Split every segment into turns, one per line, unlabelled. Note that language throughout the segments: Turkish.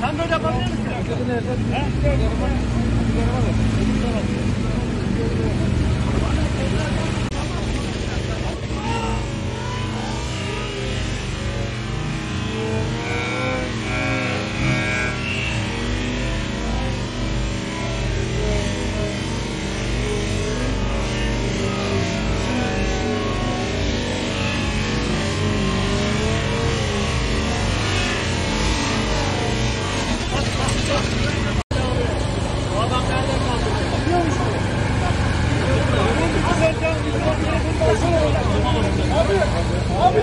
Sen böyle yapabilir misin? Nerede? He? Nerede? Nerede? Abi! Abi!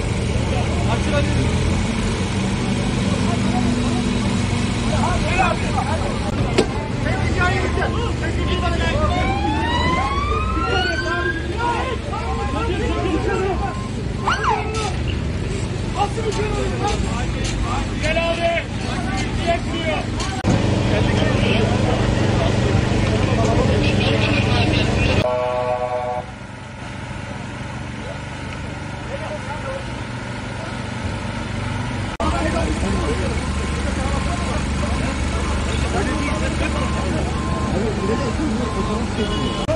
Thank you.